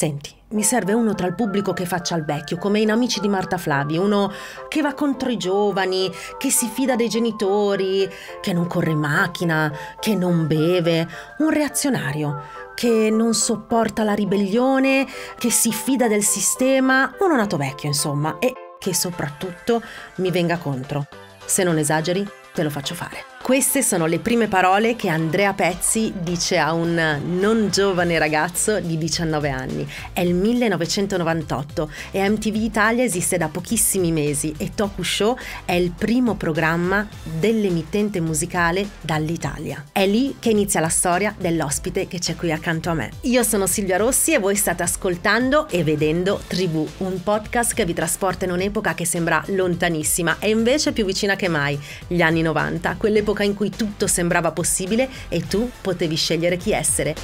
Senti, mi serve uno tra il pubblico che faccia il vecchio, come in Amici di Marta Flavi, uno che va contro i giovani, che si fida dei genitori, che non corre in macchina, che non beve, un reazionario, che non sopporta la ribellione, che si fida del sistema, uno nato vecchio, insomma, e che soprattutto mi venga contro. Se non esageri, te lo faccio fare. Queste sono le prime parole che Andrea Pezzi dice a un non giovane ragazzo di 19 anni. È il 1998 e MTV Italia esiste da pochissimi mesi e Toku Show è il primo programma dell'emittente musicale dall'Italia. È lì che inizia la storia dell'ospite che c'è qui accanto a me. Io sono Silvia Rossi e voi state ascoltando e vedendo Tribù, un podcast che vi trasporta in un'epoca che sembra lontanissima e invece più vicina che mai, gli anni 90, quell'epoca un'epoca in cui tutto sembrava possibile e tu potevi scegliere chi essere.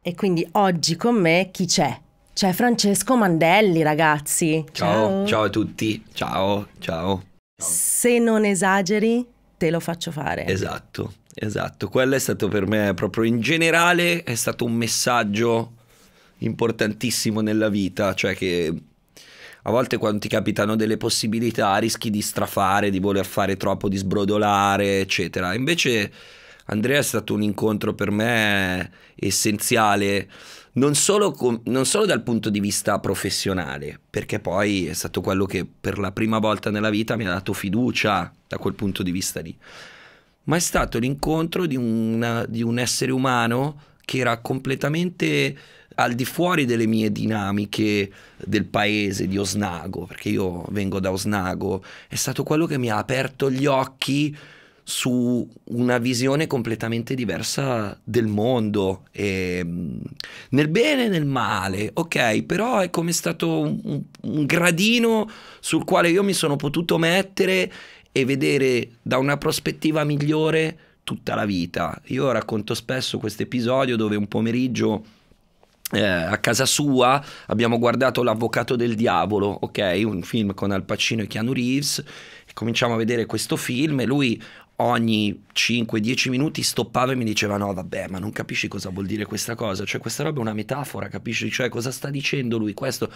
E quindi oggi con me chi c'è? C'è Francesco Mandelli, ragazzi. Ciao, ciao, ciao a tutti. Ciao, ciao. Se non esageri, te lo faccio fare. Esatto, esatto. Quello è stato per me proprio in generale è stato un messaggio importantissimo nella vita, cioè che a volte quando ti capitano delle possibilità rischi di strafare, di voler fare troppo, di sbrodolare, eccetera. Invece Andrea è stato un incontro per me essenziale. Non solo, com- non solo, dal punto di vista professionale, perché poi è stato quello che per la prima volta nella vita mi ha dato fiducia da quel punto di vista lì, ma è stato l'incontro di, di un essere umano che era completamente al di fuori delle mie dinamiche del paese, di Osnago, perché io vengo da Osnago, è stato quello che mi ha aperto gli occhi su una visione completamente diversa del mondo, e, mm, nel bene e nel male, ok, però è come stato un, un gradino sul quale io mi sono potuto mettere e vedere da una prospettiva migliore tutta la vita. Io racconto spesso questo episodio dove un pomeriggio eh, a casa sua abbiamo guardato L'Avvocato del Diavolo, ok? Un film con Al Pacino e Keanu Reeves. E cominciamo a vedere questo film e lui ogni 5-10 minuti stoppava e mi diceva no vabbè ma non capisci cosa vuol dire questa cosa, cioè questa roba è una metafora, capisci? Cioè cosa sta dicendo lui questo?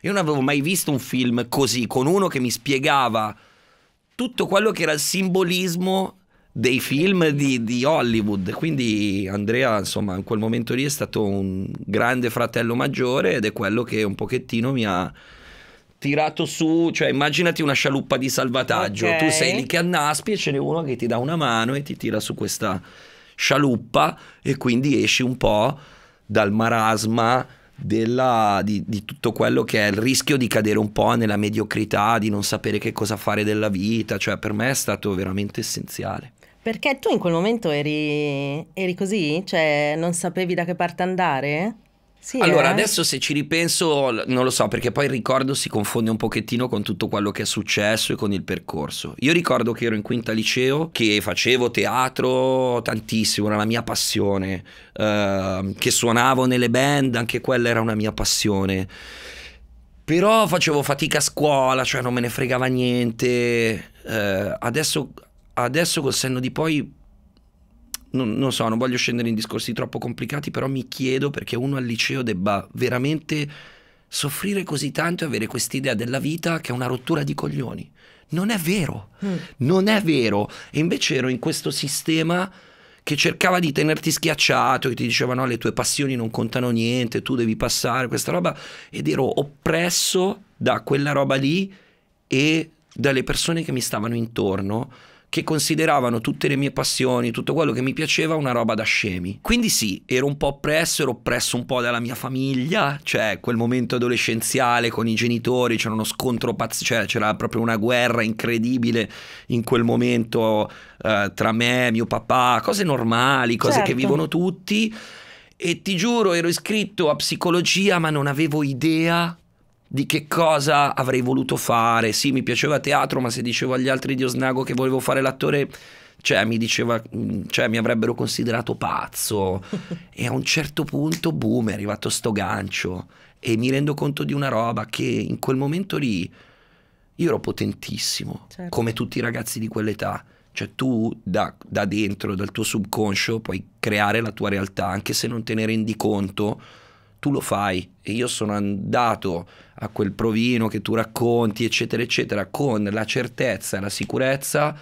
Io non avevo mai visto un film così, con uno che mi spiegava tutto quello che era il simbolismo dei film di, di, Hollywood. Quindi Andrea, insomma, in quel momento lì è stato un grande fratello maggiore ed è quello che un pochettino mi ha tirato su, cioè immaginati una scialuppa di salvataggio, okay. tu sei lì che annaspi e ce n'è uno che ti dà una mano e ti tira su questa scialuppa e quindi esci un po' dal marasma della, di, di, tutto quello che è il rischio di cadere un po' nella mediocrità, di non sapere che cosa fare della vita, cioè per me è stato veramente essenziale. Perché tu in quel momento eri, eri così? Cioè non sapevi da che parte andare? Sì, allora, eh? adesso se ci ripenso, non lo so, perché poi il ricordo si confonde un pochettino con tutto quello che è successo e con il percorso. Io ricordo che ero in quinta liceo, che facevo teatro tantissimo, era la mia passione, uh, che suonavo nelle band, anche quella era una mia passione. Però facevo fatica a scuola, cioè non me ne fregava niente. Uh, adesso adesso col senno di poi non, non, so, non voglio scendere in discorsi troppo complicati, però mi chiedo perché uno al liceo debba veramente soffrire così tanto e avere quest'idea della vita che è una rottura di coglioni. Non è vero, mm. non è vero. E invece ero in questo sistema che cercava di tenerti schiacciato, che ti diceva no, le tue passioni non contano niente, tu devi passare questa roba, ed ero oppresso da quella roba lì e dalle persone che mi stavano intorno che consideravano tutte le mie passioni, tutto quello che mi piaceva una roba da scemi. Quindi sì, ero un po' oppresso, ero oppresso un po' dalla mia famiglia, cioè quel momento adolescenziale con i genitori, c'era uno scontro pazzesco, cioè c'era proprio una guerra incredibile in quel momento eh, tra me e mio papà, cose normali, cose certo. che vivono tutti. E ti giuro, ero iscritto a psicologia, ma non avevo idea di che cosa avrei voluto fare. Sì, mi piaceva teatro, ma se dicevo agli altri di Osnago che volevo fare l'attore, cioè mi diceva, cioè mi avrebbero considerato pazzo. e a un certo punto, boom, è arrivato sto gancio. E mi rendo conto di una roba che in quel momento lì io ero potentissimo, certo. come tutti i ragazzi di quell'età. Cioè tu da, da dentro, dal tuo subconscio, puoi creare la tua realtà, anche se non te ne rendi conto, tu lo fai. E io sono andato a quel provino che tu racconti, eccetera, eccetera, con la certezza e la sicurezza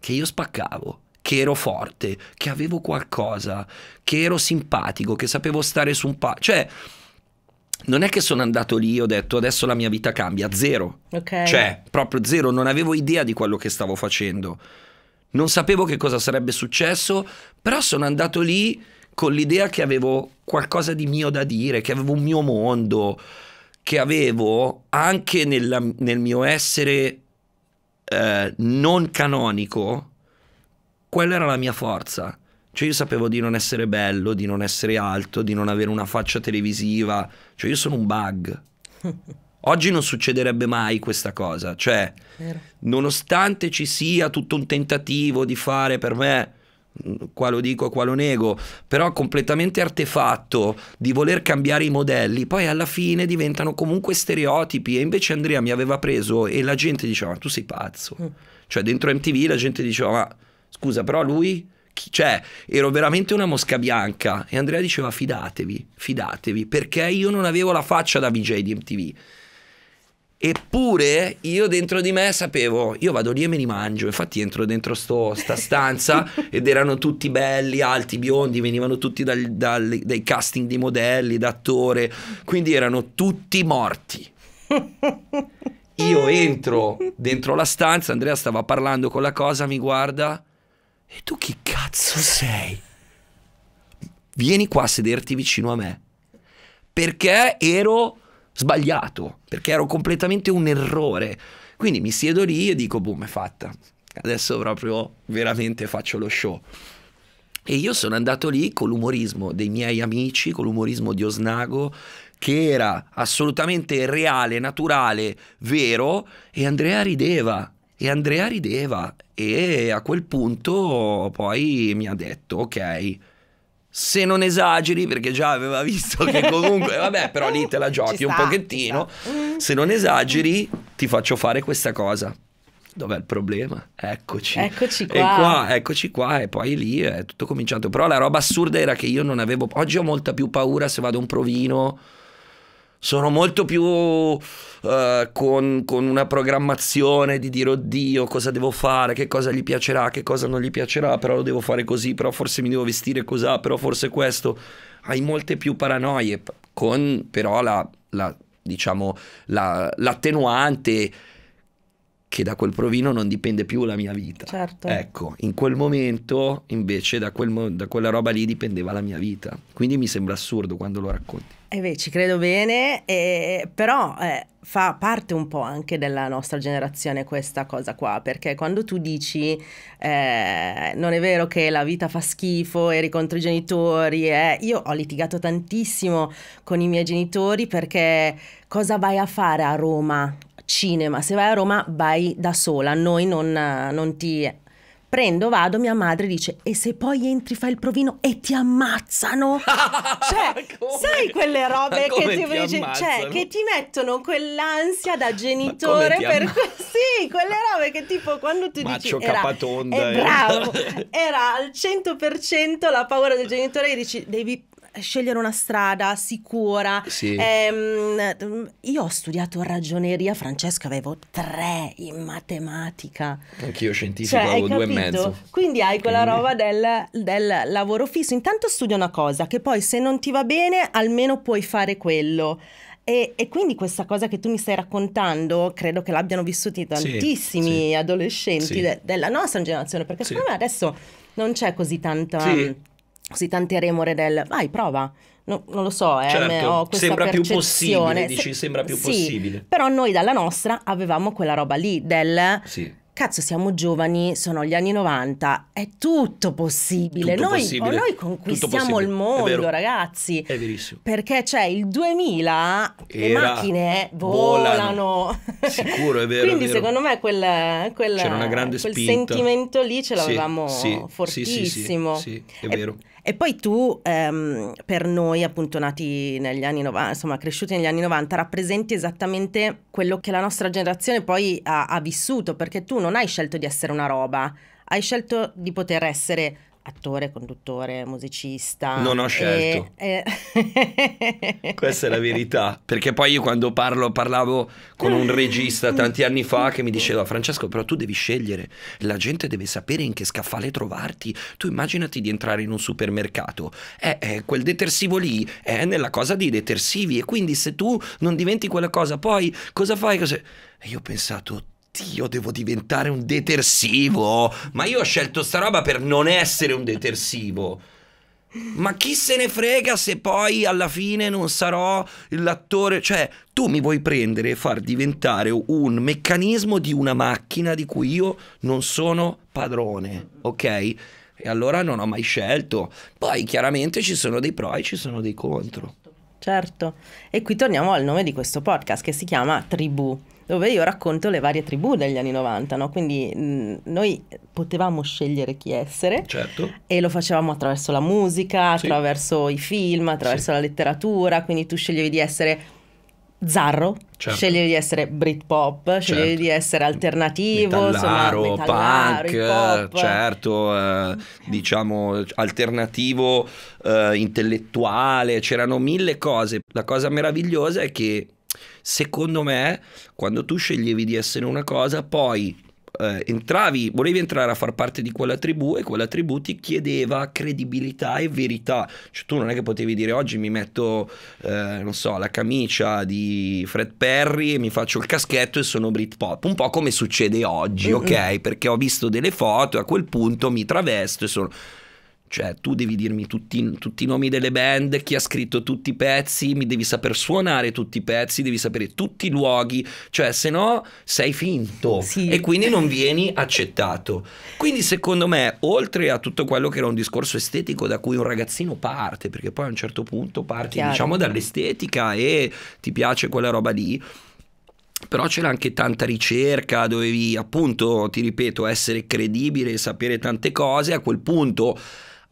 che io spaccavo, che ero forte, che avevo qualcosa, che ero simpatico, che sapevo stare su un pa... Cioè, non è che sono andato lì e ho detto adesso la mia vita cambia, zero. Ok. Cioè, proprio zero, non avevo idea di quello che stavo facendo. Non sapevo che cosa sarebbe successo, però sono andato lì con l'idea che avevo qualcosa di mio da dire, che avevo un mio mondo, che avevo anche nella- nel mio essere eh, non canonico, quella era la mia forza. Cioè io sapevo di non essere bello, di non essere alto, di non avere una faccia televisiva. Cioè io sono un bug. Oggi non succederebbe mai questa cosa. Cioè, Vero. nonostante ci sia tutto un tentativo di fare per me, qua lo dico, qua lo nego, però completamente artefatto di voler cambiare i modelli, poi alla fine diventano comunque stereotipi e invece Andrea mi aveva preso e la gente diceva ma tu sei pazzo. Mm. Cioè dentro MTV la gente diceva ma scusa però lui... Cioè, ero veramente una mosca bianca e Andrea diceva fidatevi, fidatevi, perché io non avevo la faccia da VJ di MTV. Eppure io dentro di me sapevo, io vado lì e me li mangio. Infatti entro dentro sto, sta stanza ed erano tutti belli, alti, biondi, venivano tutti dal- dal- dai casting di modelli, d'attore, quindi erano tutti morti. Io entro dentro la stanza, Andrea stava parlando con la cosa, mi guarda, e tu chi cazzo sei? Vieni qua a sederti vicino a me. Perché ero sbagliato, perché ero completamente un errore. Quindi mi siedo lì e dico, boom, è fatta. Adesso proprio veramente faccio lo show. E io sono andato lì con l'umorismo dei miei amici, con l'umorismo di Osnago, che era assolutamente reale, naturale, vero, e Andrea rideva. E Andrea rideva. E a quel punto poi mi ha detto, ok, se non esageri, perché già aveva visto che comunque, vabbè, però lì te la giochi Ci un sta, pochettino, sta. se non esageri ti faccio fare questa cosa. Dov'è il problema? Eccoci. Eccoci E qua. qua, eccoci qua, e poi lì è tutto cominciato. Però la roba assurda era che io non avevo. Oggi ho molta più paura se vado a un provino. Sono molto più eh, con, con una programmazione di dire oddio cosa devo fare, che cosa gli piacerà, che cosa non gli piacerà, però lo devo fare così, però forse mi devo vestire così, però forse questo. Hai molte più paranoie, con però la, la- diciamo, la- l'attenuante che da quel provino non dipende più la mia vita. Certo. Ecco, in quel momento invece da, quel da quella roba lì dipendeva la mia vita. Quindi mi sembra assurdo quando lo racconti. E beh, ci credo bene, e- però eh, fa parte un po' anche della nostra generazione questa cosa qua, perché quando tu dici eh, non è vero che la vita fa schifo, eri contro i genitori, eh, io ho litigato tantissimo con i miei genitori perché cosa vai a fare a Roma? Cinema, se vai a Roma vai da sola, noi non, non ti... Prendo, vado, mia madre dice, e se poi entri fai il provino e ti ammazzano? Cioè, sai quelle robe che ti, ti cioè, che ti mettono quell'ansia da genitore ti per sì, quelle robe che tipo quando tu Maccio dici era, capatonda, eh, eh. bravo, era al 100% la paura del genitore che dici devi scegliere una strada sicura. Sì. Ehm, io ho studiato ragioneria, Francesco avevo tre in matematica. Anch'io scientifico Cioè, avevo due e mezzo. Quindi hai quella Quindi- roba del, del lavoro fisso. Intanto studia una cosa che poi se non ti va bene almeno puoi fare quello. E, e quindi questa cosa che tu mi stai raccontando credo che l'abbiano vissuti tantissimi sì. adolescenti Sì. de- della nostra generazione, perché secondo me adesso non c'è così tanta... Sì. Così tante remore del vai, prova. No, non lo so, eh, Certo, ho questa sembra più percezione. possibile, dici, sembra più sì, possibile. Però noi dalla nostra avevamo quella roba lì del Sì. Cazzo, siamo giovani, sono gli anni 90, è tutto possibile. Tutto noi, possibile, noi conquistiamo il è mondo, vero. ragazzi. È verissimo. Perché c'è il 2000, le Era- macchine volano. volano. Sicuro, è vero, Quindi è vero. secondo me quel, quel- quel sentimento lì ce Sì, l'avevamo sì, sì, sì, sì, fortissimo. sì, è vero. E poi tu, ehm, per noi appunto nati negli anni 90, insomma cresciuti negli anni 90, rappresenti esattamente quello che la nostra generazione poi ha, ha vissuto, perché tu non hai scelto di essere una roba, hai scelto di poter essere attore, conduttore, musicista. Non ho scelto. E, e... Questa è la verità. Perché poi io quando parlo, parlavo con un regista tanti anni fa che mi diceva Francesco, però tu devi scegliere. La gente deve sapere in che scaffale trovarti. Tu immaginati di entrare in un supermercato. Eh, eh, quel detersivo lì è nella cosa di detersivi. E quindi se tu non diventi quella cosa, poi cosa fai? Cosa... E io ho pensato, Dio, devo diventare un detersivo. Ma io ho scelto sta roba per non essere un detersivo. Ma chi se ne frega se poi alla fine non sarò l'attore? Cioè, tu mi vuoi prendere e far diventare un meccanismo di una macchina di cui io non sono padrone, ok? E allora non ho mai scelto. Poi chiaramente ci sono dei pro e ci sono dei contro. Certo. E qui torniamo al nome di questo podcast che si chiama Tribù dove io racconto le varie tribù degli anni 90, no? quindi mh, noi potevamo scegliere chi essere certo. e lo facevamo attraverso la musica, sì. attraverso i film, attraverso sì. la letteratura, quindi tu sceglievi di essere Zarro, certo. sceglievi di essere Britpop, sceglievi certo. di essere alternativo, metallaro, insomma, metallaro, punk, certo, eh, diciamo alternativo, eh, intellettuale, c'erano mille cose. La cosa meravigliosa è che secondo me, quando tu sceglievi di essere una cosa, poi eh, entravi, volevi entrare a far parte di quella tribù e quella tribù ti chiedeva credibilità e verità. Cioè, tu non è che potevi dire oggi mi metto, eh, non so, la camicia di Fred Perry e mi faccio il caschetto e sono Britpop. Un po' come succede oggi, mm-hmm. ok? Perché ho visto delle foto e a quel punto mi travesto e sono cioè, tu devi dirmi tutti, tutti, i nomi delle band, chi ha scritto tutti i pezzi, mi devi saper suonare tutti i pezzi, devi sapere tutti i luoghi, cioè, se no sei finto sì. e quindi non vieni accettato. Quindi, secondo me, oltre a tutto quello che era un discorso estetico da cui un ragazzino parte, perché poi a un certo punto parti, Chiaro. diciamo, dall'estetica e ti piace quella roba lì però c'era anche tanta ricerca, dovevi appunto, ti ripeto, essere credibile, sapere tante cose, a quel punto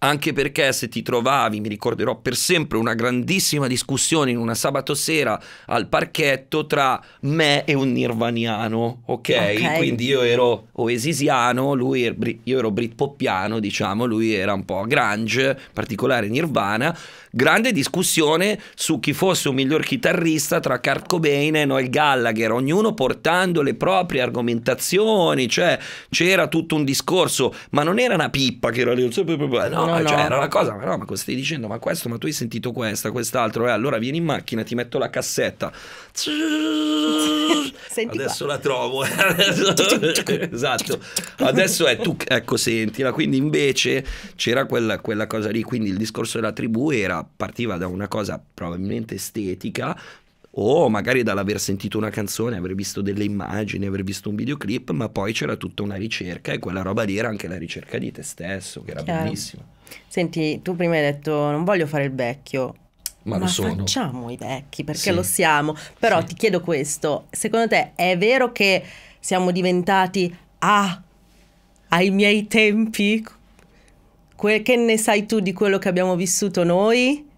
anche perché se ti trovavi, mi ricorderò per sempre, una grandissima discussione in una sabato sera al parchetto tra me e un nirvaniano, ok? okay. Quindi io ero oesisiano, lui era, io ero britpoppiano, diciamo, lui era un po' grunge, particolare nirvana, grande discussione su chi fosse un miglior chitarrista tra Kurt Cobain e Noel Gallagher, ognuno portando le proprie argomentazioni, cioè c'era tutto un discorso, ma non era una pippa che era lì, no, no, cioè, no. era una cosa, ma no, ma cosa stai dicendo? Ma questo, ma tu hai sentito questa, quest'altro, e eh, allora vieni in macchina, ti metto la cassetta. Senti Adesso qua. la trovo. esatto. Adesso è tu, ecco, sentila. Quindi invece c'era quella, quella cosa lì, quindi il discorso della tribù era, partiva da una cosa probabilmente estetica, o magari dall'aver sentito una canzone, aver visto delle immagini, aver visto un videoclip, ma poi c'era tutta una ricerca e quella roba lì era anche la ricerca di te stesso, che era Chiaro. bellissima. Senti, tu prima hai detto non voglio fare il vecchio. Ma, ma facciamo i vecchi perché sì. lo siamo. Però sì. ti chiedo questo: secondo te è vero che siamo diventati ah, ai miei tempi? Que- che ne sai tu di quello che abbiamo vissuto noi?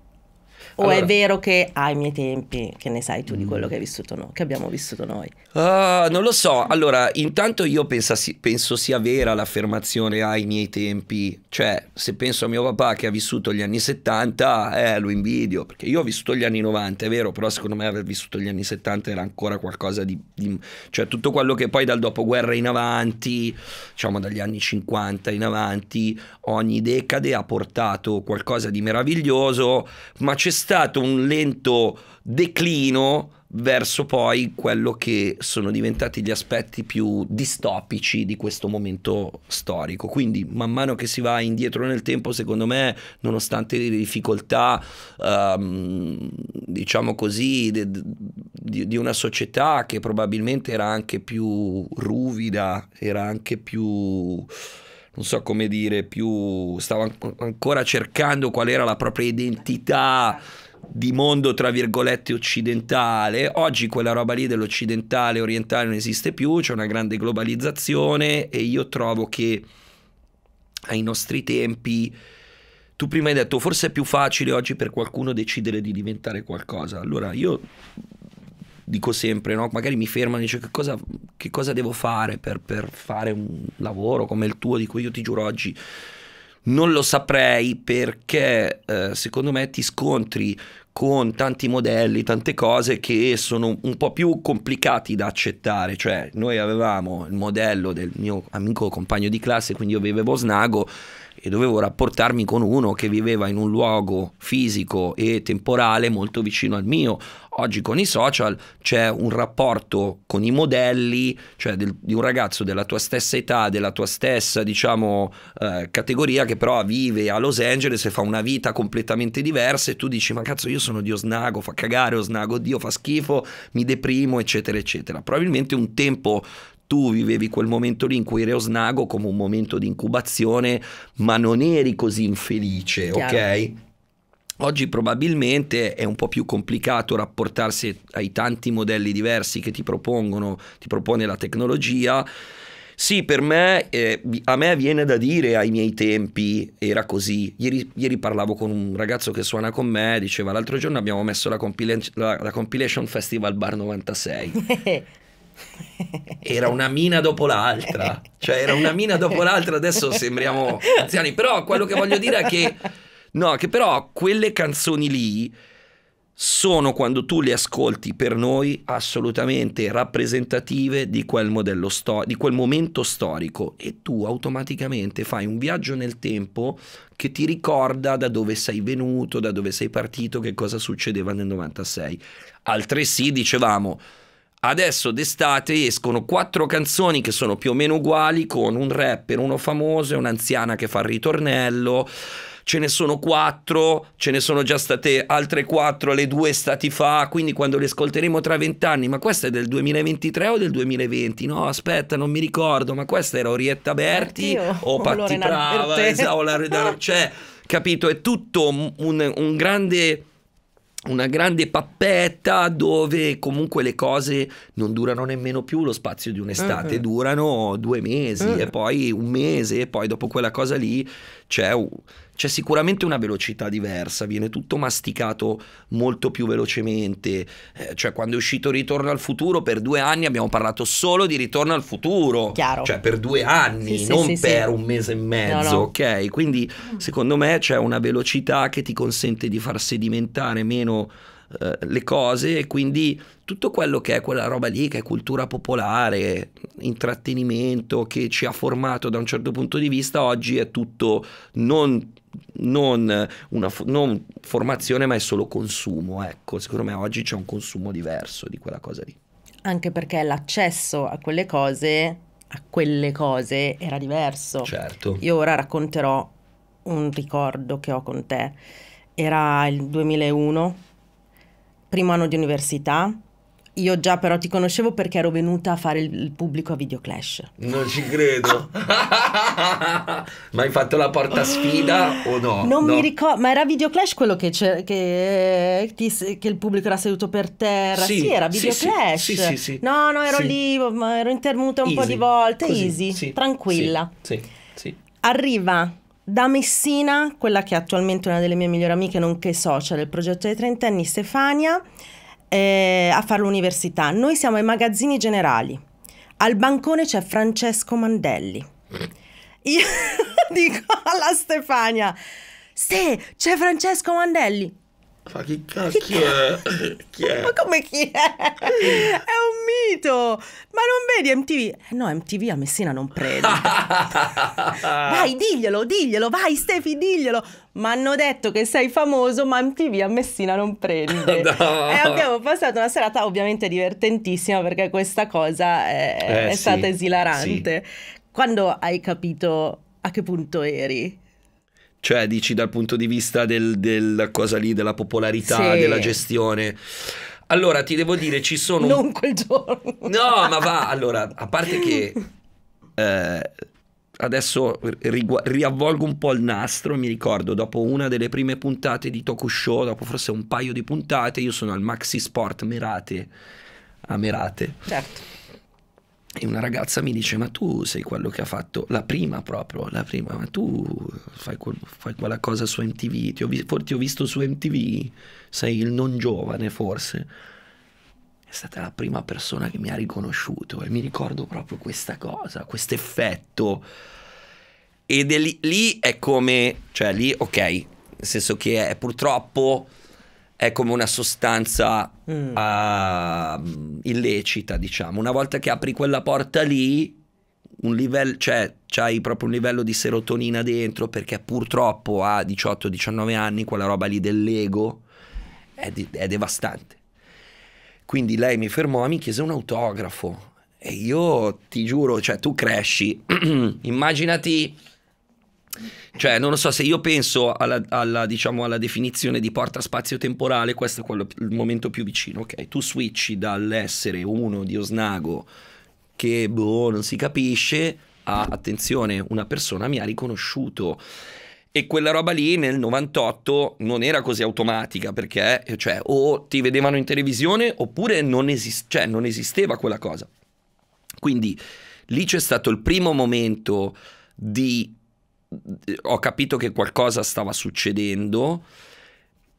O allora, è vero che ai miei tempi, che ne sai tu di quello che, no, che abbiamo vissuto noi? Uh, non lo so. Allora, intanto io penso, penso sia vera l'affermazione ai miei tempi. Cioè, se penso a mio papà che ha vissuto gli anni 70, eh, lo invidio. Perché io ho vissuto gli anni 90, è vero, però secondo me aver vissuto gli anni 70 era ancora qualcosa di... di cioè, tutto quello che poi dal dopoguerra in avanti, diciamo dagli anni 50 in avanti, ogni decade ha portato qualcosa di meraviglioso, ma c'è stato un lento declino verso poi quello che sono diventati gli aspetti più distopici di questo momento storico. Quindi man mano che si va indietro nel tempo, secondo me, nonostante le difficoltà, um, diciamo così, di, di, di, una società che probabilmente era anche più ruvida, era anche più non so come dire, più stava ancora cercando qual era la propria identità di mondo tra virgolette occidentale. Oggi quella roba lì dell'occidentale orientale non esiste più, c'è una grande globalizzazione e io trovo che ai nostri tempi tu prima hai detto forse è più facile oggi per qualcuno decidere di diventare qualcosa. Allora io dico sempre, no? magari mi fermano e dice che cosa, che cosa devo fare per, per fare un lavoro come il tuo di cui io ti giuro oggi non lo saprei perché eh, secondo me ti scontri con tanti modelli, tante cose che sono un po' più complicati da accettare. Cioè, noi avevamo il modello del mio amico compagno di classe, quindi io vivevo Snago e dovevo rapportarmi con uno che viveva in un luogo fisico e temporale molto vicino al mio. Oggi con i social c'è un rapporto con i modelli, cioè del, di un ragazzo della tua stessa età, della tua stessa, diciamo, eh, categoria che però vive a Los Angeles e fa una vita completamente diversa e tu dici "Ma cazzo, io sono di Osnago, fa cagare Osnago, Dio fa schifo, mi deprimo, eccetera eccetera". Probabilmente un tempo tu vivevi quel momento lì in cui eri osnago come un momento di incubazione, ma non eri così infelice, Chiaro. ok? Oggi probabilmente è un po' più complicato rapportarsi ai tanti modelli diversi che ti propongono, ti propone la tecnologia. Sì, per me, eh, a me viene da dire ai miei tempi era così. Ieri, ieri, parlavo con un ragazzo che suona con me, diceva l'altro giorno abbiamo messo la, compila- la, la compilation Festival Bar 96. era una mina dopo l'altra, cioè era una mina dopo l'altra, adesso sembriamo anziani, però quello che voglio dire è che, no, che però quelle canzoni lì sono quando tu le ascolti per noi assolutamente rappresentative di quel modello sto- di quel momento storico e tu automaticamente fai un viaggio nel tempo che ti ricorda da dove sei venuto, da dove sei partito, che cosa succedeva nel 96. Altresì dicevamo Adesso d'estate escono quattro canzoni che sono più o meno uguali con un rapper, uno famoso e un'anziana che fa il ritornello. Ce ne sono quattro, ce ne sono già state altre quattro le due stati fa, quindi quando le ascolteremo tra vent'anni, ma questa è del 2023 o del 2020? No, aspetta, non mi ricordo, ma questa era Orietta Berti Oddio, o Patti Brava, esatto, la, cioè, capito, è tutto un, un grande una grande pappetta dove comunque le cose non durano nemmeno più lo spazio di un'estate, uh-huh. durano due mesi uh-huh. e poi un mese e poi dopo quella cosa lì c'è c'è sicuramente una velocità diversa, viene tutto masticato molto più velocemente. Eh, cioè, quando è uscito Ritorno al futuro, per due anni abbiamo parlato solo di Ritorno al futuro. Chiaro. Cioè, per due anni, sì, non sì, per sì. un mese e mezzo, no, no. ok? Quindi, secondo me, c'è una velocità che ti consente di far sedimentare meno eh, le cose e quindi tutto quello che è quella roba lì che è cultura popolare, intrattenimento che ci ha formato da un certo punto di vista oggi è tutto non non una non formazione ma è solo consumo ecco. Secondo me oggi c'è un consumo diverso di quella cosa lì. Anche perché l'accesso a quelle cose a quelle cose era diverso. Certo. Io ora racconterò un ricordo che ho con te. Era il 2001 primo anno di università io già però ti conoscevo perché ero venuta a fare il, pubblico a Videoclash. Non ci credo. ma hai fatto la porta sfida o no? Non no. mi ricordo, ma era Videoclash quello che, che, che, il pubblico era seduto per terra. Sì, sì era Videoclash. Sì, sì, sì, No, no, ero lì, ero intervenuta un easy. po' di volte, Così, easy, tranquilla. Sì, sì. Arriva da Messina, quella che è attualmente una delle mie migliori amiche, nonché socia del progetto dei trentenni, Stefania eh, a fare l'università. Noi siamo ai magazzini generali. Al bancone c'è Francesco Mandelli. Io dico alla Stefania, sì, c'è Francesco Mandelli. Ma chi cacchio è? chi è? Ma come chi è? È un mito! Ma non vedi MTV? Eh no, MTV a Messina non prende. vai, diglielo, diglielo, vai Stefi, diglielo. Ma hanno detto che sei famoso, ma MTV a Messina non prende. No. E abbiamo passato una serata ovviamente divertentissima perché questa cosa è, eh, è sì, stata esilarante. Sì. Quando hai capito a che punto eri? Cioè, dici dal punto di vista del, della cosa lì, della popolarità, sì. della gestione. Allora, ti devo dire, ci sono... Non quel giorno. No, ma va, allora, a parte che... Eh, adesso riavvolgo un po' il nastro, mi ricordo, dopo una delle prime puntate di Toku Show, dopo forse un paio di puntate, io sono al Maxi Sport Merate, a Merate. Certo e una ragazza mi dice: Ma tu sei quello che ha fatto la prima proprio, la prima, ma tu fai, fai quella cosa su MTV, ti ho, ti ho, visto su MTV, sei il non giovane forse. stata la prima persona che mi ha riconosciuto e mi ricordo proprio questa cosa, questo effetto. Ed è lì, lì, è come, cioè lì, ok, nel senso che è purtroppo è come una sostanza mm. uh, illecita, diciamo. Una volta che apri quella porta lì, un livello, cioè c'hai proprio un livello di serotonina dentro perché purtroppo a 18-19 anni quella roba lì dell'ego è, di, è devastante. Quindi lei mi fermò e mi chiese un autografo. E io ti giuro, cioè tu cresci, immaginati, cioè non lo so se io penso alla, alla, diciamo, alla definizione di porta spazio-temporale, questo è quello, il momento più vicino, ok? Tu switchi dall'essere uno di Osnago che boh, non si capisce a attenzione, una persona mi ha riconosciuto e quella roba lì nel 98 non era così automatica perché cioè, o ti vedevano in televisione oppure non, esist- cioè, non esisteva quella cosa. Quindi lì c'è stato il primo momento di... ho capito che qualcosa stava succedendo.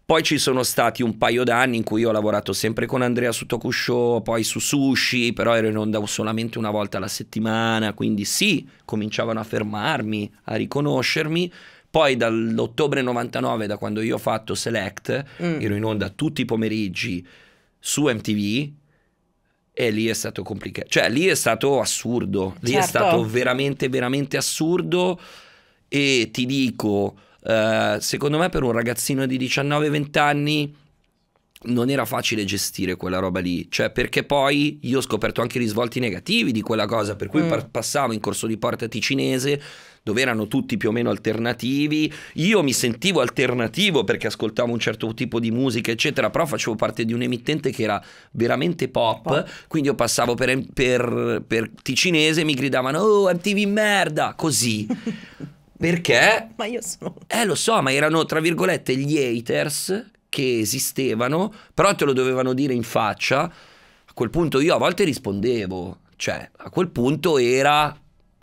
Poi ci sono stati un paio d'anni in cui ho lavorato sempre con Andrea su Tokushow, poi su Sushi, però ero in onda solamente una volta alla settimana, quindi sì, cominciavano a fermarmi, a riconoscermi, poi dall'ottobre 99, da quando io ho fatto Select, mm. ero in onda tutti i pomeriggi su MTV e lì è stato complicato. Cioè, lì è stato assurdo. Lì certo. è stato veramente, veramente assurdo. E ti dico, uh, secondo me per un ragazzino di 19-20 anni non era facile gestire quella roba lì, cioè perché poi io ho scoperto anche i risvolti negativi di quella cosa, per cui mm. passavo in corso di porta ticinese dove erano tutti più o meno alternativi. Io mi sentivo alternativo perché ascoltavo un certo tipo di musica, eccetera, però facevo parte di un emittente che era veramente pop, pop. quindi io passavo per, per, per ticinese e mi gridavano "Oh, MTV merda", così. Perché? Ma io sono... Eh, lo so, ma erano, tra virgolette, gli haters che esistevano, però te lo dovevano dire in faccia. A quel punto io a volte rispondevo, cioè a quel punto era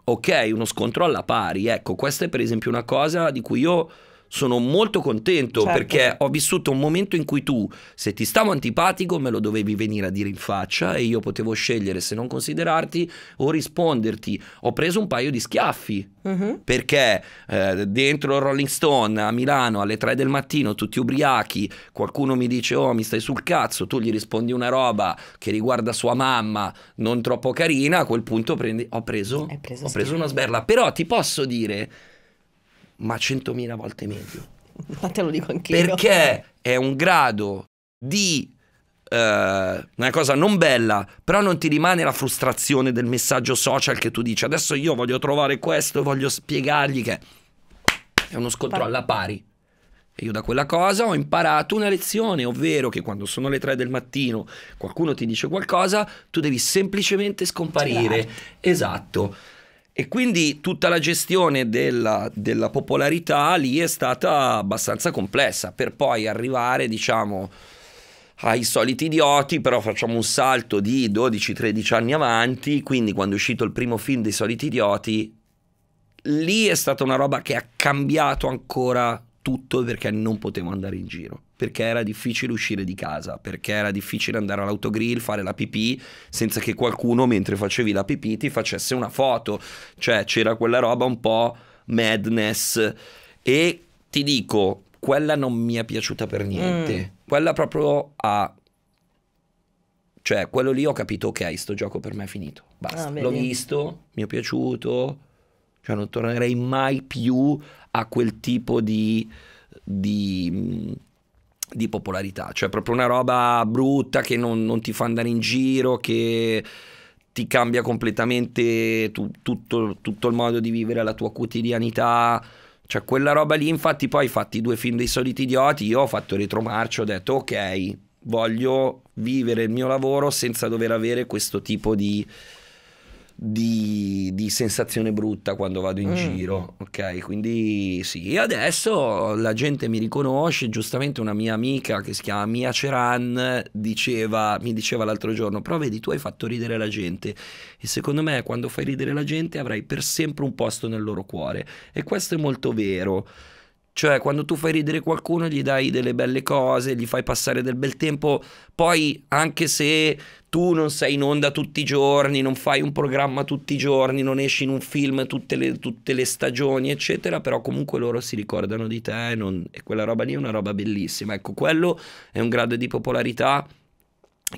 ok, uno scontro alla pari. Ecco, questa è per esempio una cosa di cui io sono molto contento certo. perché ho vissuto un momento in cui tu, se ti stavo antipatico, me lo dovevi venire a dire in faccia e io potevo scegliere se non considerarti o risponderti. Ho preso un paio di schiaffi uh-huh. perché eh, dentro Rolling Stone a Milano alle 3 del mattino, tutti ubriachi, qualcuno mi dice oh mi stai sul cazzo, tu gli rispondi una roba che riguarda sua mamma non troppo carina, a quel punto prendi... ho preso, preso, ho preso una sberla. Però ti posso dire ma centomila volte meglio. Ma te lo dico anch'io. Perché è un grado di uh, una cosa non bella, però non ti rimane la frustrazione del messaggio social che tu dici adesso io voglio trovare questo e voglio spiegargli che è uno scontro Par- alla pari. E io da quella cosa ho imparato una lezione, ovvero che quando sono le tre del mattino qualcuno ti dice qualcosa, tu devi semplicemente scomparire. Esatto. E quindi tutta la gestione della, della, popolarità lì è stata abbastanza complessa per poi arrivare, diciamo, ai soliti idioti, però facciamo un salto di 12-13 anni avanti, quindi quando è uscito il primo film dei soliti idioti, lì è stata una roba che ha cambiato ancora tutto perché non potevo andare in giro, perché era difficile uscire di casa, perché era difficile andare all'autogrill, fare la pipì senza che qualcuno mentre facevi la pipì ti facesse una foto, cioè c'era quella roba un po' madness. E ti dico, quella non mi è piaciuta per niente, mm. quella proprio ha cioè quello lì ho capito ok, sto gioco per me è finito, basta, ah, l'ho visto, mi è piaciuto, cioè non tornerei mai più a quel tipo di, di, di popolarità. Cioè proprio una roba brutta che non, non, ti fa andare in giro, che ti cambia completamente tu, tutto, tutto il modo di vivere la tua quotidianità. Cioè quella roba lì, infatti poi fatti due film dei soliti idioti, io ho fatto retromarcio, ho detto ok, voglio vivere il mio lavoro senza dover avere questo tipo di di, di, sensazione brutta quando vado in mm. giro, ok? Quindi sì, adesso la gente mi riconosce, giustamente una mia amica che si chiama Mia Ceran diceva, mi diceva l'altro giorno, però vedi tu hai fatto ridere la gente e secondo me quando fai ridere la gente avrai per sempre un posto nel loro cuore e questo è molto vero. Cioè, quando tu fai ridere qualcuno, gli dai delle belle cose, gli fai passare del bel tempo. Poi, anche se tu non sei in onda tutti i giorni, non fai un programma tutti i giorni, non esci in un film tutte le, tutte le stagioni, eccetera, però comunque loro si ricordano di te non... e quella roba lì è una roba bellissima. Ecco, quello è un grado di popolarità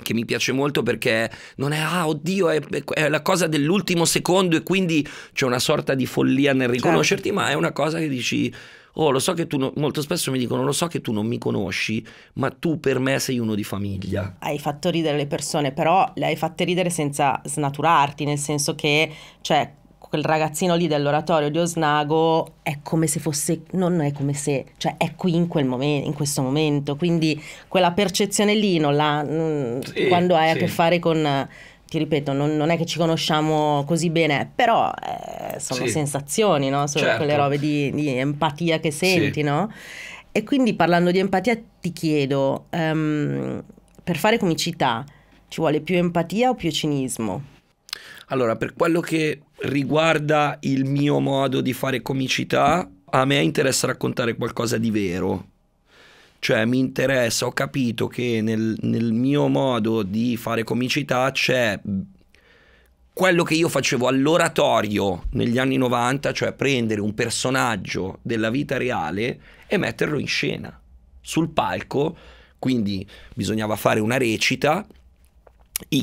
che mi piace molto perché non è ah oddio è, è, la cosa dell'ultimo secondo e quindi c'è una sorta di follia nel certo. riconoscerti certo. ma è una cosa che dici oh lo so che tu, no, molto spesso mi dicono lo so che tu non mi conosci, ma tu per me sei uno di famiglia. Hai fatto ridere le persone, però le hai fatte ridere senza snaturarti, nel senso che, cioè, quel ragazzino lì dell'oratorio di Osnago è come se fosse, non è come se, cioè è qui in, quel momento, in questo momento, quindi quella percezione lì non la, mm, sì, quando hai sì. a che fare con ti ripeto, non, non, è che ci conosciamo così bene, però eh, sono sì. sensazioni, no? Sono certo. quelle robe di, di, empatia che senti, sì. no? E quindi parlando di empatia ti chiedo, um, per fare comicità ci vuole più empatia o più cinismo? Allora, per quello che riguarda il mio modo di fare comicità, a me interessa raccontare qualcosa di vero cioè mi interessa, ho capito che nel, nel mio modo di fare comicità c'è quello che io facevo all'oratorio negli anni 90, cioè prendere un personaggio della vita reale e metterlo in scena sul palco, quindi bisognava fare una recita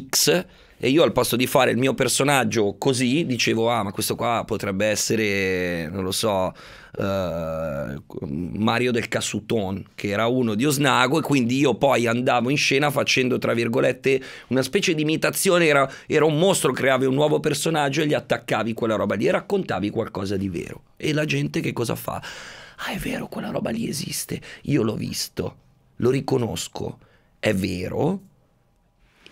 X e io al posto di fare il mio personaggio così dicevo ah ma questo qua potrebbe essere non lo so uh, Mario del Cassuton che era uno di Osnago e quindi io poi andavo in scena facendo tra virgolette una specie di imitazione era, era un mostro creavi un nuovo personaggio e gli attaccavi quella roba lì e raccontavi qualcosa di vero e la gente che cosa fa? Ah è vero quella roba lì esiste io l'ho visto lo riconosco è vero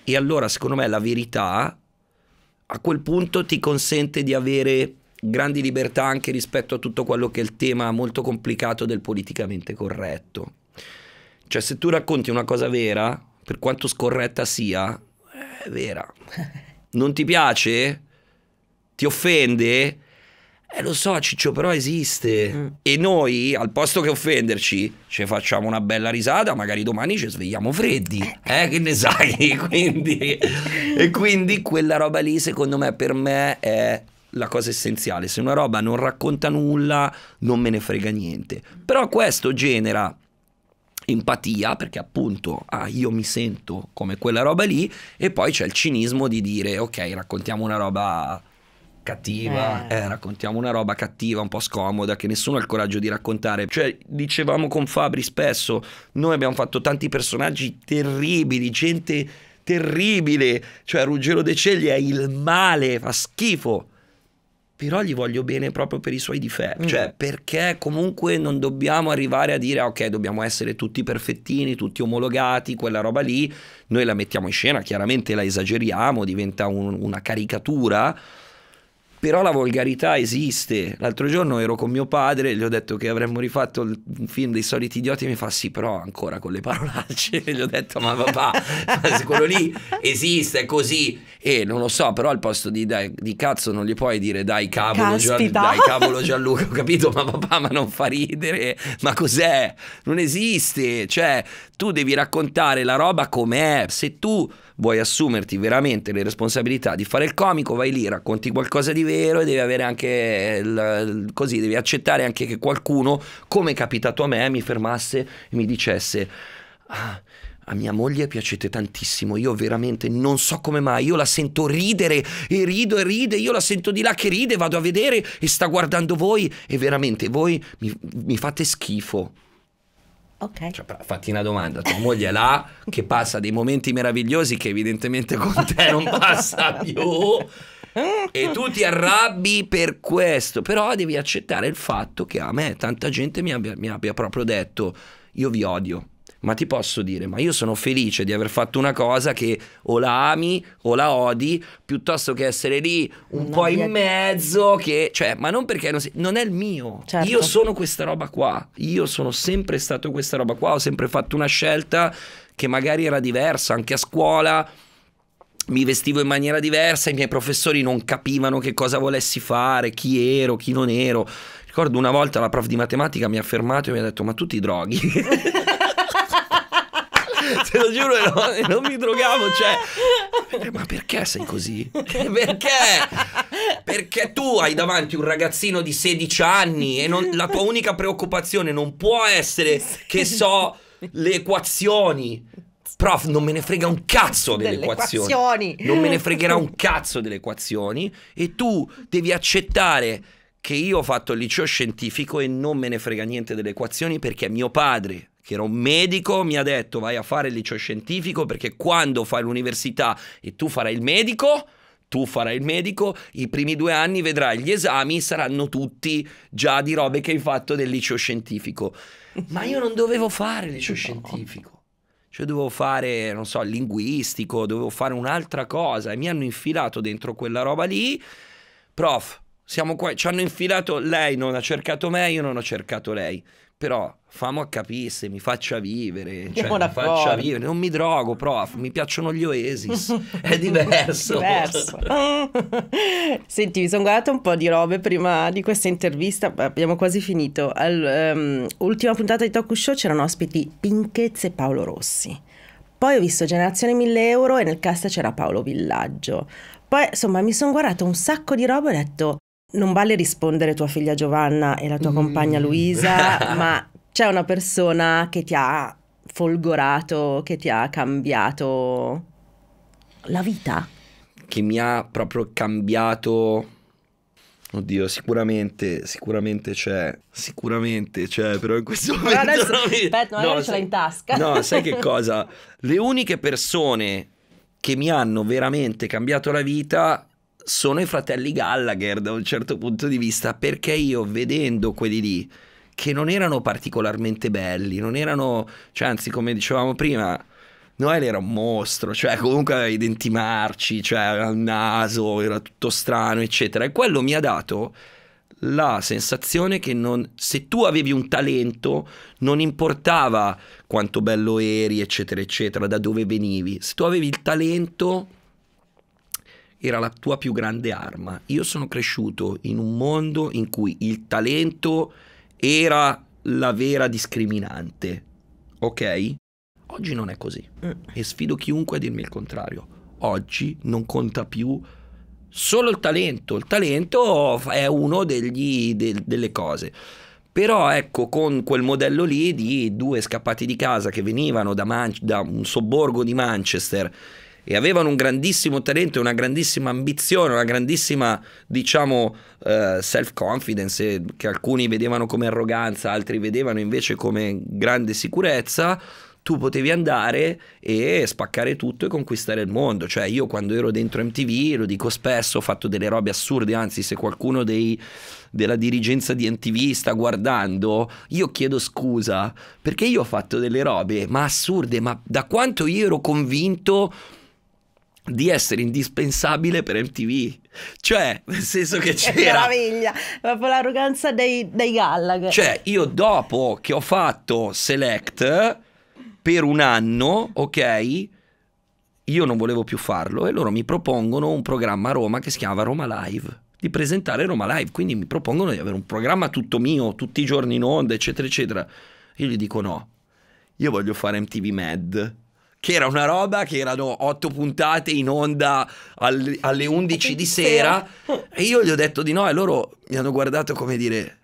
e allora, secondo me, la verità a quel punto ti consente di avere grandi libertà anche rispetto a tutto quello che è il tema molto complicato del politicamente corretto. Cioè, se tu racconti una cosa vera, per quanto scorretta sia, è vera. Non ti piace? Ti offende? Eh lo so Ciccio però esiste. Mm. e noi al posto che offenderci ci facciamo una bella risata magari domani ci svegliamo freddi. Eh che ne sai? Quindi e quindi quella roba lì secondo me per me è la cosa essenziale. Se una roba non racconta nulla non me ne frega niente. Però questo genera empatia perché appunto ah, io mi sento come quella roba lì e poi c'è il cinismo di dire ok raccontiamo una roba cattiva, eh. Eh, raccontiamo una roba cattiva, un po' scomoda, che nessuno ha il coraggio di raccontare. Cioè, dicevamo con Fabri spesso, noi abbiamo fatto tanti personaggi terribili, gente terribile, cioè Ruggero De Cegli è il male, fa schifo. Però gli voglio bene proprio per i suoi difetti, mm. cioè perché comunque non dobbiamo arrivare a dire ok, dobbiamo essere tutti perfettini, tutti omologati, quella roba lì, noi la mettiamo in scena, chiaramente la esageriamo, diventa un, una caricatura, però la volgarità esiste. L'altro giorno ero con mio padre, gli ho detto che avremmo rifatto il film dei soliti idioti, mi fa sì, però ancora con le parolacce. gli ho detto, ma papà, quello lì esiste, è così. E non lo so, però al posto di, dai, di cazzo non gli puoi dire dai cavolo, Gian, dai cavolo Gianluca, ho capito, ma papà, ma non fa ridere, ma cos'è? Non esiste. Cioè, tu devi raccontare la roba com'è. Se tu vuoi assumerti veramente le responsabilità di fare il comico, vai lì, racconti qualcosa di vero e devi avere anche il, così, devi accettare anche che qualcuno, come è capitato a me, mi fermasse e mi dicesse ah, a mia moglie piacete tantissimo, io veramente non so come mai, io la sento ridere e rido e ride, io la sento di là che ride, vado a vedere e sta guardando voi e veramente voi mi, mi fate schifo. Ok. Cioè, fatti una domanda, tua moglie è là che passa dei momenti meravigliosi che evidentemente con te non passa più e tu ti arrabbi per questo, però devi accettare il fatto che a me tanta gente mi abbia, mi abbia proprio detto io vi odio ma ti posso dire, ma io sono felice di aver fatto una cosa che o la ami o la odi, piuttosto che essere lì un no, po' in via... mezzo, che, cioè, ma non perché non, si... non è il mio. Certo. Io sono questa roba qua, io sono sempre stato questa roba qua, ho sempre fatto una scelta che magari era diversa, anche a scuola mi vestivo in maniera diversa, i miei professori non capivano che cosa volessi fare, chi ero, chi non ero. Ricordo una volta la prof di matematica mi ha fermato e mi ha detto: Ma tu ti droghi? Te lo giuro, no, non mi drogavo. Cioè, ma perché sei così? Perché? Perché tu hai davanti un ragazzino di 16 anni e non, la tua unica preoccupazione non può essere che so le equazioni. Prof, non me ne frega un cazzo delle, Delle equazioni. equazioni. Non me ne fregherà un cazzo delle equazioni. E tu devi accettare che io ho fatto il liceo scientifico e non me ne frega niente delle equazioni perché mio padre, che era un medico, mi ha detto vai a fare il liceo scientifico perché quando fai l'università e tu farai il medico, tu farai il medico, i primi due anni vedrai gli esami saranno tutti già di robe che hai fatto del liceo scientifico. Ma io non dovevo fare il liceo scientifico. Cioè dovevo fare, non so, linguistico, dovevo fare un'altra cosa e mi hanno infilato dentro quella roba lì. Prof, siamo qua, ci hanno infilato, lei non ha cercato me, io non ho cercato lei. Però famo a capire, mi faccia vivere, cioè, mi faccia vivere. Non mi drogo, prof, mi piacciono gli Oasis. È diverso. Diverso. Senti, mi sono guardata un po' di robe prima di questa intervista, abbiamo quasi finito. Al, ehm, ultima puntata di Talk Show c'erano ospiti Pinkez e Paolo Rossi. Poi ho visto Generazione 1000 euro e nel cast c'era Paolo Villaggio. Poi, insomma, mi sono guardata un sacco di robe e ho detto non vale rispondere tua figlia Giovanna e la tua Mm. compagna Luisa, ma c'è una persona che ti ha folgorato, che ti ha cambiato la vita? che mi ha proprio cambiato. Oddio, sicuramente, sicuramente c'è, sicuramente c'è, però in questo momento adesso- non mi- aspetta, magari ce sai- l'hai in tasca. No, sai che cosa? Le uniche persone che mi hanno veramente cambiato la vita sono i fratelli Gallagher da un certo punto di vista, perché io vedendo quelli lì che non erano particolarmente belli, non erano, cioè anzi come dicevamo prima, Noel era un mostro, cioè comunque aveva i denti marci, cioè aveva il naso, era tutto strano, eccetera. E quello mi ha dato la sensazione che non, se tu avevi un talento, non importava quanto bello eri, eccetera, eccetera, da dove venivi. Se tu avevi il talento, era la tua più grande arma. Io sono cresciuto in un mondo in cui il talento era la vera discriminante, ok? Oggi non è così Mm. e sfido chiunque a dirmi il contrario. Oggi non conta più solo il talento, il talento è uno degli, del- delle cose. Però ecco, con quel modello lì di due scappati di casa che venivano da, Man- da un sobborgo di Manchester e avevano un grandissimo talento e una grandissima ambizione, una grandissima, diciamo, eh, self-confidence, che alcuni vedevano come arroganza, altri vedevano invece come grande sicurezza, tu potevi andare e spaccare tutto e conquistare il mondo. Cioè, io quando ero dentro MTV, lo dico spesso, ho fatto delle robe assurde, anzi, se qualcuno dei, della dirigenza di MTV sta guardando, io chiedo scusa, perché io ho fatto delle robe, ma assurde, ma da quanto io ero convinto di essere indispensabile per MTV. Cioè, nel senso che c'era... meraviglia! Proprio l'arroganza dei, dei Gallagher. Cioè, io dopo che ho fatto Select per un anno, ok, io non volevo più farlo e loro mi propongono un programma a Roma che si chiama Roma Live, di presentare Roma Live, quindi mi propongono di avere un programma tutto mio, tutti i giorni in onda, eccetera, eccetera. Io gli dico no, io voglio fare MTV Mad. Che era una roba che erano otto puntate in onda al- alle 11 di sera e io gli ho detto di no e loro mi hanno guardato come dire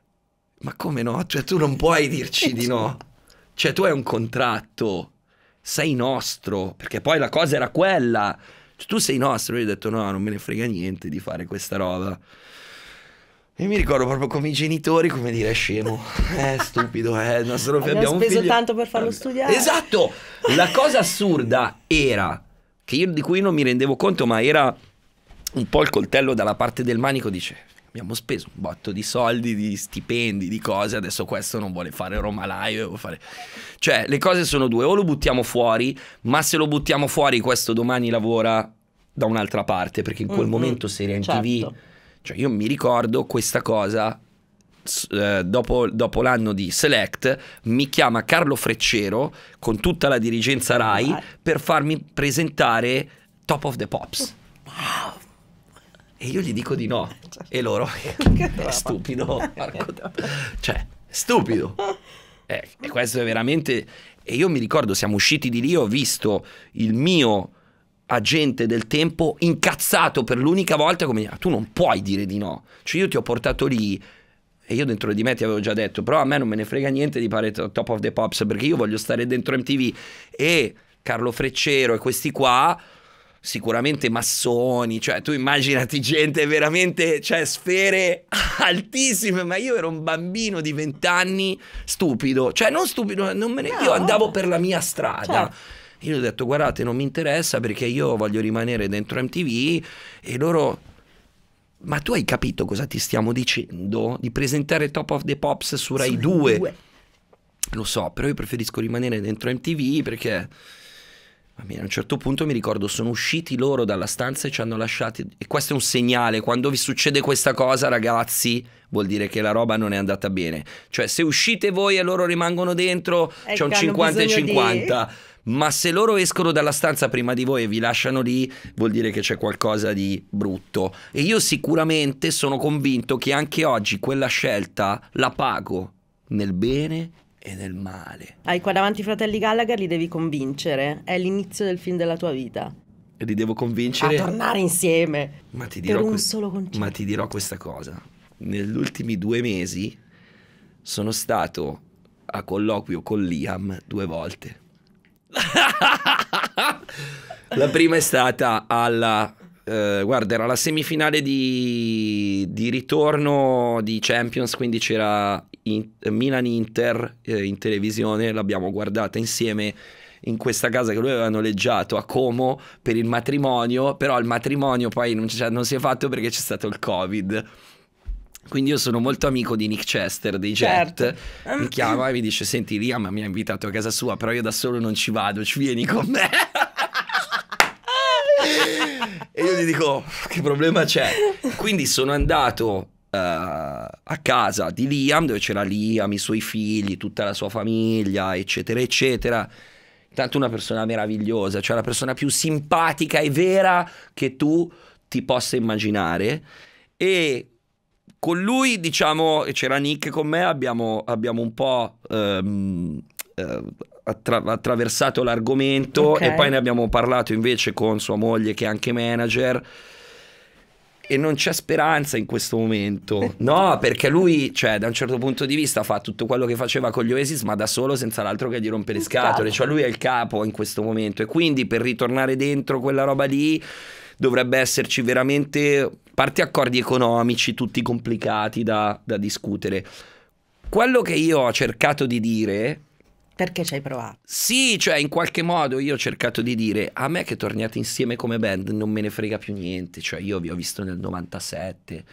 ma come no? Cioè tu non puoi dirci di no. Cioè tu hai un contratto, sei nostro, perché poi la cosa era quella. Cioè, tu sei nostro, io ho detto no, non me ne frega niente di fare questa roba. E mi ricordo proprio come i genitori, come dire, è scemo, è stupido, è il nostro Abbiamo abbiamo speso figlio- tanto per farlo studiare. Esatto! La cosa assurda era, che io di cui non mi rendevo conto, ma era un po' il coltello dalla parte del manico, dice, abbiamo speso un botto di soldi, di stipendi, di cose, adesso questo non vuole fare Roma Live, vuole fare... Cioè, le cose sono due, o lo buttiamo fuori, ma se lo buttiamo fuori questo domani lavora da un'altra parte, perché in quel Mm-mm, momento se era in TV... Cioè, io mi ricordo questa cosa eh, dopo, dopo l'anno di Select mi chiama Carlo Freccero con tutta la dirigenza Rai per farmi presentare Top of the Pops. E io gli dico di no. E loro, è stupido. cioè, stupido. Eh, e questo è veramente... E io mi ricordo, siamo usciti di lì, ho visto il mio agente del tempo incazzato per l'unica volta come tu non puoi dire di no. Cioè io ti ho portato lì e io dentro di me ti avevo già detto, però a me non me ne frega niente di fare Top of the Pops perché io voglio stare dentro MTV e Carlo Freccero e questi qua sicuramente massoni, cioè tu immaginati gente veramente, cioè sfere altissime, ma io ero un bambino di vent'anni stupido, cioè non stupido, non ne... no. io andavo per la mia strada. Certo. Io ho detto guardate non mi interessa perché io voglio rimanere dentro MTV e loro... Ma tu hai capito cosa ti stiamo dicendo? Di presentare Top of the Pops su Rai 2? Lo so, però io preferisco rimanere dentro MTV perché a un certo punto mi ricordo sono usciti loro dalla stanza e ci hanno lasciati e questo è un segnale quando vi succede questa cosa ragazzi vuol dire che la roba non è andata bene cioè se uscite voi e loro rimangono dentro ecco, c'è un 50 e 50 di... ma se loro escono dalla stanza prima di voi e vi lasciano lì vuol dire che c'è qualcosa di brutto e io sicuramente sono convinto che anche oggi quella scelta la pago nel bene e nel male. Hai qua davanti i fratelli Gallagher, li devi convincere. È l'inizio del film della tua vita. E li devo convincere a tornare insieme. Ma ti dirò, per un solo concerto. Ma ti dirò questa cosa. Negli ultimi due mesi sono stato a colloquio con Liam due volte. la prima è stata alla Uh, guarda, era la semifinale di, di, ritorno di Champions, quindi c'era in, Milan-Inter eh, in televisione, l'abbiamo guardata insieme in questa casa che lui aveva noleggiato a Como per il matrimonio, però il matrimonio poi non, non si è fatto perché c'è stato il Covid. Quindi io sono molto amico di Nick Chester dei Jet. Certo. Mi chiama e mi dice: Senti, Liam mi ha invitato a casa sua, però io da solo non ci vado, ci vieni con me. e io gli dico: Che problema c'è? Quindi sono andato Uh, a casa di Liam, dove c'era Liam, i suoi figli, tutta la sua famiglia, eccetera, eccetera. Tanto una persona meravigliosa, cioè la persona più simpatica e vera che tu ti possa immaginare. E con lui, diciamo, c'era Nick con me, abbiamo, abbiamo un po' um, uh, attra- attraversato l'argomento okay. e poi ne abbiamo parlato invece con sua moglie che è anche manager e non c'è speranza in questo momento. No, perché lui, cioè, da un certo punto di vista fa tutto quello che faceva con gli Oasis, ma da solo senza l'altro che gli rompe le scatole. Cioè, lui è il capo in questo momento. E quindi per ritornare dentro quella roba lì dovrebbe esserci veramente parti accordi economici, tutti complicati da, da discutere. Quello che io ho cercato di dire perché ci hai provato? Sì, cioè in qualche modo io ho cercato di dire a me che torniate insieme come band non me ne frega più niente, cioè io vi ho visto nel 97,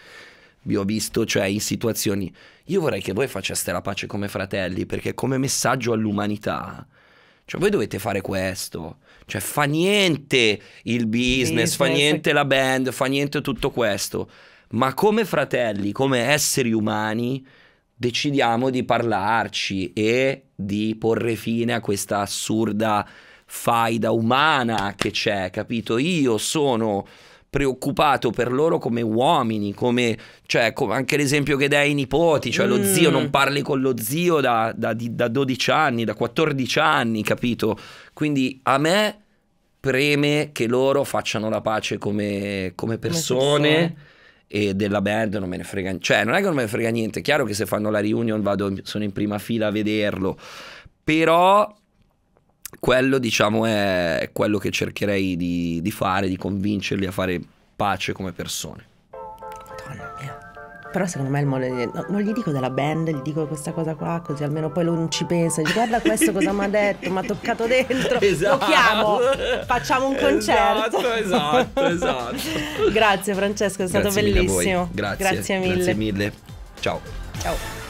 vi ho visto cioè in situazioni, io vorrei che voi faceste la pace come fratelli perché come messaggio all'umanità, cioè voi dovete fare questo, cioè fa niente il business, business. fa niente la band, fa niente tutto questo, ma come fratelli, come esseri umani decidiamo di parlarci e di porre fine a questa assurda faida umana che c'è, capito? Io sono preoccupato per loro come uomini, come, cioè, come anche l'esempio che dai ai nipoti, cioè mm. lo zio non parli con lo zio da, da, da 12 anni, da 14 anni, capito? Quindi a me preme che loro facciano la pace come, come persone. Come persone e della band non me ne frega niente. Cioè, non è che non me ne frega niente, è chiaro che se fanno la reunion vado, sono in prima fila a vederlo, però quello diciamo è quello che cercherei di, di fare, di convincerli a fare pace come persone. Però secondo me il modo di... no, non gli dico della band, gli dico questa cosa qua, così almeno poi lui non ci pensa. Dice, guarda questo cosa mi ha detto, mi ha toccato dentro. Esatto. Lo chiamo, facciamo un concerto. Esatto, esatto, esatto. Grazie Francesco, è stato Grazie bellissimo. Grazie. Grazie mille. Grazie mille. Ciao. Ciao.